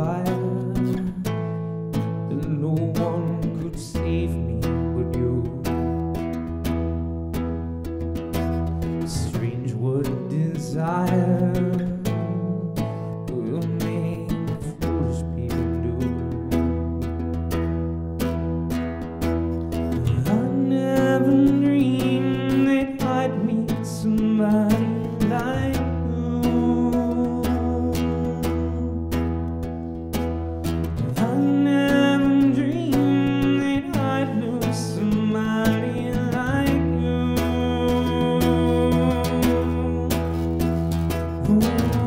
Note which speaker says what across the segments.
Speaker 1: fire that no one could save me but you. Strange what desire. Ooh.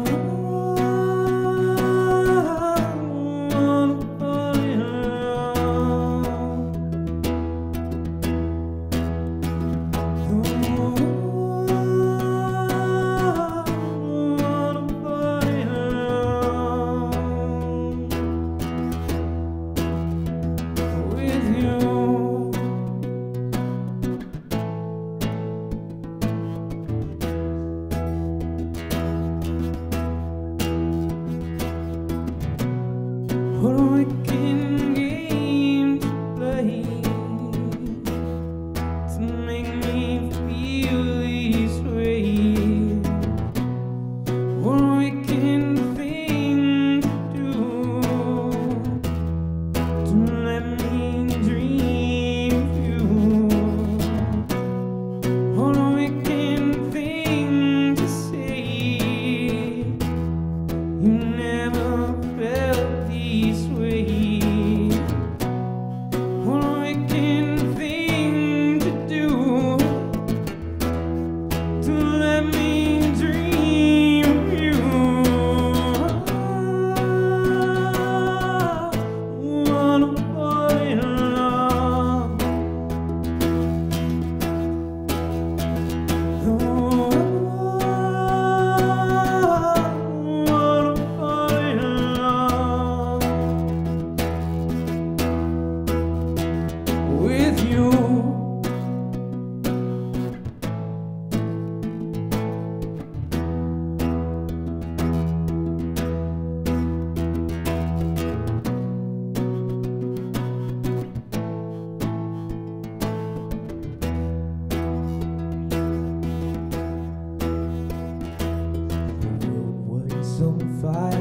Speaker 1: fire.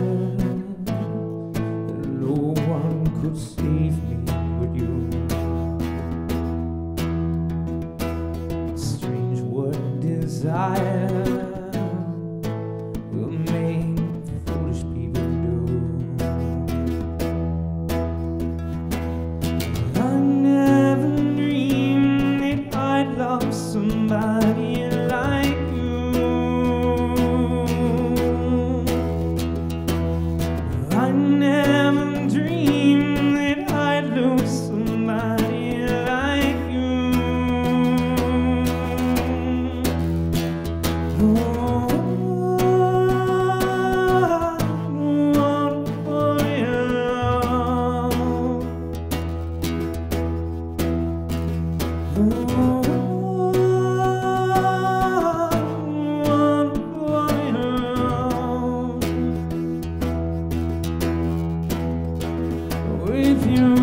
Speaker 1: And no one could save me but you. Strange word desire. with you.